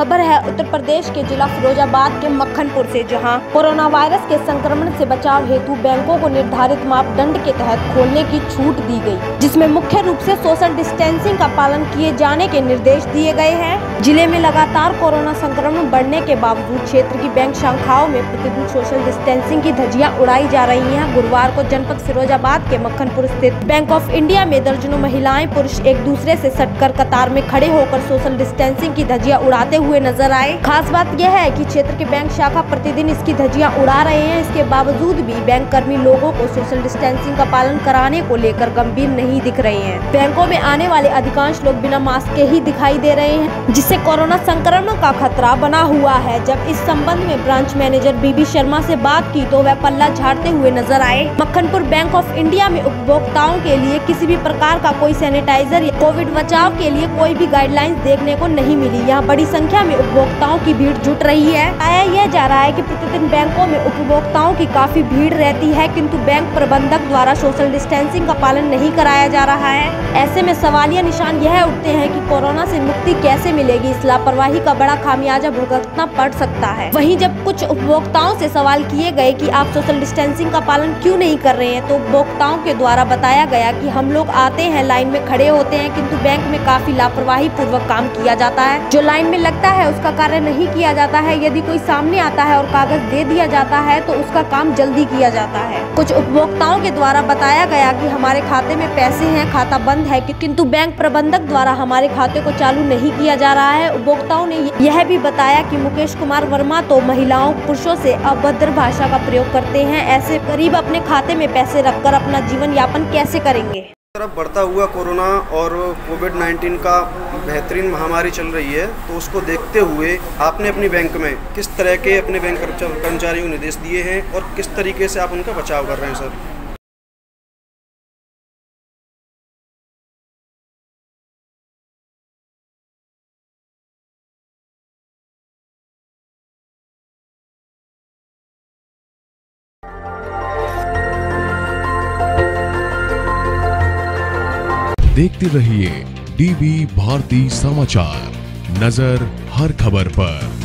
खबर है उत्तर प्रदेश के जिला फिरोजाबाद के मक्खनपुर से जहाँ कोरोना वायरस के संक्रमण से बचाव हेतु बैंकों को निर्धारित मापदंड के तहत खोलने की छूट दी गई, जिसमें मुख्य रूप से सोशल डिस्टेंसिंग का पालन किए जाने के निर्देश दिए गए हैं। ज़िले में लगातार कोरोना संक्रमण बढ़ने के बावजूद क्षेत्र की बैंक शाखाओं में प्रतिदिन सोशल डिस्टेंसिंग की धज्जियाँ उड़ाई जा रही है। गुरुवार को जनपद फिरोजाबाद के मक्खनपुर स्थित बैंक ऑफ़ इंडिया में दर्जनों महिलाएँ पुरुष एक दूसरे से सटकर कतार में खड़े होकर सोशल डिस्टेंसिंग की धज्जियाँ उड़ाते हुए हुए नज़र आए। खास बात यह है कि क्षेत्र के बैंक शाखा प्रतिदिन इसकी धज्जियाँ उड़ा रहे हैं। इसके बावजूद भी बैंक कर्मी लोगों को सोशल डिस्टेंसिंग का पालन कराने को लेकर गंभीर नहीं दिख रहे हैं। बैंकों में आने वाले अधिकांश लोग बिना मास्क के ही दिखाई दे रहे हैं, जिससे कोरोना संक्रमण का खतरा बना हुआ है। जब इस संबंध में ब्रांच मैनेजर बीबी शर्मा से बात की तो वह पल्ला झाड़ते हुए नज़र आए। मक्खनपुर बैंक ऑफ़ इंडिया में उपभोक्ताओं के लिए किसी भी प्रकार का कोई सैनिटाइजर या कोविड बचाव के लिए कोई भी गाइडलाइंस देखने को नहीं मिली। यहाँ बड़ी संख्या संख्या में उपभोक्ताओं की भीड़ जुट रही है। आया यह जा रहा है कि प्रतिदिन बैंकों में उपभोक्ताओं की काफ़ी भीड़ रहती है, किंतु बैंक प्रबंधक द्वारा सोशल डिस्टेंसिंग का पालन नहीं कराया जा रहा है। ऐसे में सवालिया निशान यह उठते हैं कि कोरोना से मुक्ति कैसे मिलेगी? इस लापरवाही का बड़ा खामियाजा भुगतना पड़ सकता है। वहीं जब कुछ उपभोक्ताओं से सवाल किए गए कि आप सोशल डिस्टेंसिंग का पालन क्यों नहीं कर रहे हैं तो उपभोक्ताओं के द्वारा बताया गया कि हम लोग आते हैं, लाइन में खड़े होते हैं, किंतु बैंक में काफ़ी लापरवाही पूर्वक काम किया जाता है। जो लाइन में लगता है, उसका कार्य नहीं किया जाता है। यदि कोई सामने आता है और कागज़ दे दिया जाता है तो उसका काम जल्दी किया जाता है। कुछ उपभोक्ताओं के द्वारा बताया गया कि हमारे खाते में पैसे हैं, खाता बंद है किंतु बैंक प्रबंधक द्वारा हमारे खाते को चालू नहीं किया जा रहा है। उपभोक्ताओं ने यह भी बताया कि मुकेश कुमार वर्मा तो महिलाओं, पुरुषों से अभद्र भाषा का प्रयोग करते हैं। ऐसे गरीब अपने खाते में पैसे रखकर अपना जीवन यापन कैसे करेंगे? तरफ़ बढ़ता हुआ कोरोना और कोविड 19 का बेहतरीन महामारी चल रही है तो उसको देखते हुए आपने अपनी बैंक में किस तरह के अपने बैंक कर्मचारियों को निर्देश दिए हैं और किस तरीके से आप उनका बचाव कर रहे हैं, सर? देखते रहिए डीबी भारती समाचार नज़र हर खबर पर।